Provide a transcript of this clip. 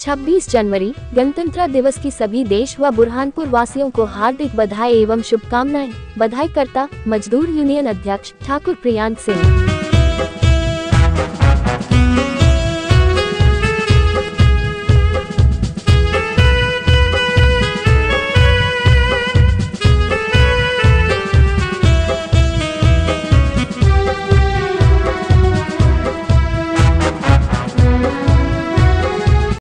26 जनवरी, गणतंत्र दिवस की सभी देश व बुरहानपुर वासियों को हार्दिक बधाई एवं शुभकामनाएँ। बधाई करता मजदूर यूनियन अध्यक्ष ठाकुर प्रियांक सिंह।